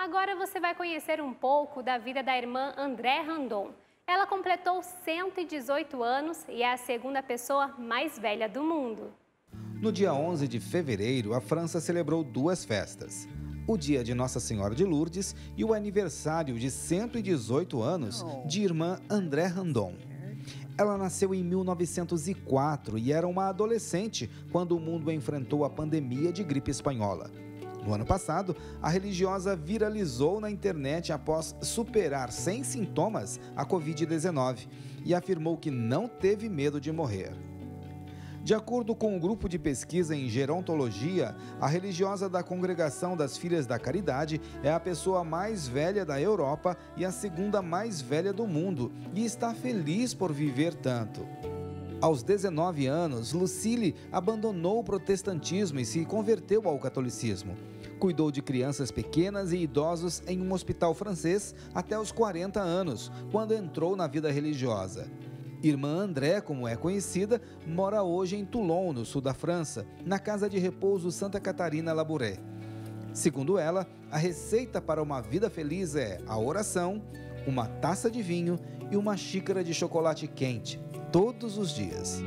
Agora você vai conhecer um pouco da vida da irmã André Randon. Ela completou 118 anos e é a segunda pessoa mais velha do mundo. No dia 11 de fevereiro, a França celebrou duas festas. O dia de Nossa Senhora de Lourdes e o aniversário de 118 anos de irmã André Randon. Ela nasceu em 1904 e era uma adolescente quando o mundo enfrentou a pandemia de gripe espanhola. No ano passado, a religiosa viralizou na internet após superar sem sintomas a Covid-19 e afirmou que não teve medo de morrer. De acordo com um grupo de pesquisa em gerontologia, a religiosa da Congregação das Filhas da Caridade é a pessoa mais velha da Europa e a segunda mais velha do mundo e está feliz por viver tanto. Aos 19 anos, Lucille abandonou o protestantismo e se converteu ao catolicismo. Cuidou de crianças pequenas e idosos em um hospital francês até os 40 anos, quando entrou na vida religiosa. Irmã André, como é conhecida, mora hoje em Toulon, no sul da França, na casa de repouso Santa Catarina Labouré. Segundo ela, a receita para uma vida feliz é a oração, uma taça de vinho e uma xícara de chocolate quente, todos os dias.